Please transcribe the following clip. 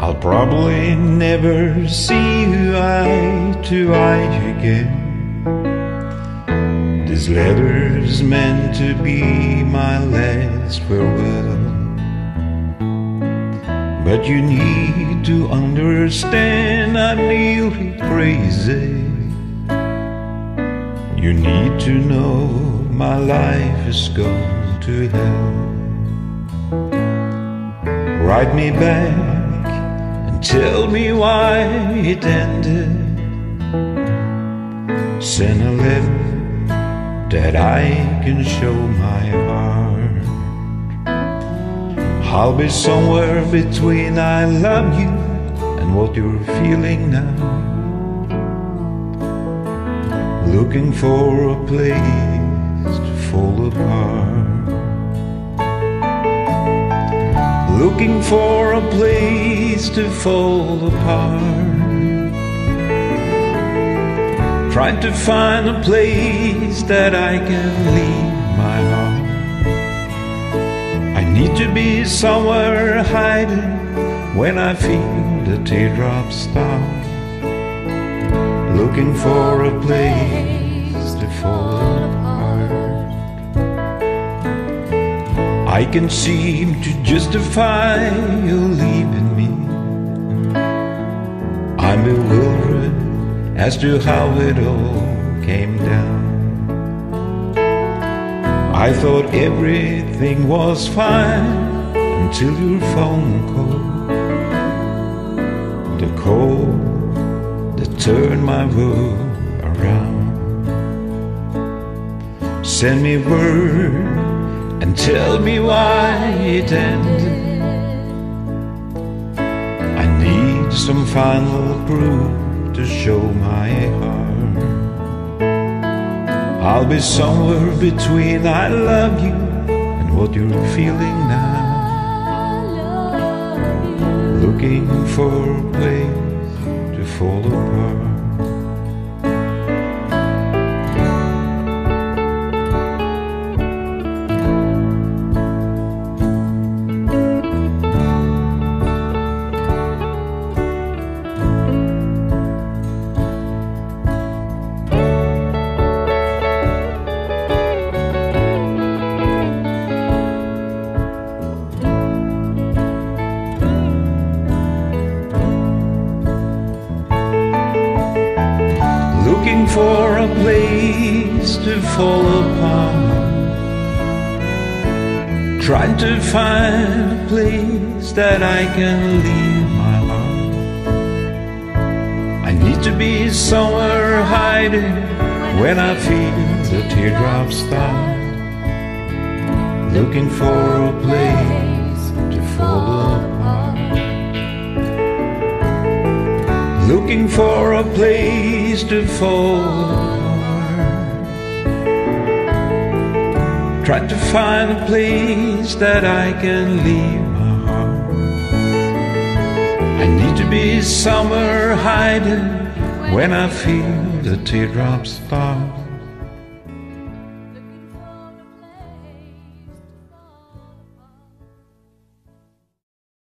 I'll probably never see you eye to eye again. This letter's meant to be my last farewell. But you need to understand I'm nearly crazy. You need to know my life is gone to hell. Write me back tell me why it ended. Send a letter that I can show my heart. I'll be somewhere between I love you and what you're feeling now. Looking for a place to fall apart. Looking for a place to fall apart. Trying to find a place that I can leave my heart. I need to be somewhere hiding when I feel the teardrops start. Looking for a place to fall I can seem to justify you leaving me. I'm bewildered as to how it all came down. I thought everything was fine until your phone call. The call that turned my world around. Send me word and tell me why it ended. I need some final proof to show my heart. I'll be somewhere between I love you and what you're feeling now. Looking for a place to fall apart. Looking for a place to fall upon. Trying to find a place that I can leave my heart. I need to be somewhere hiding when I feel the teardrops start. Looking for a place to fall apart. Looking for a place to fall apart. Trying to find a place that I can leave my heart. I need to be somewhere hiding when I feel the teardrops start.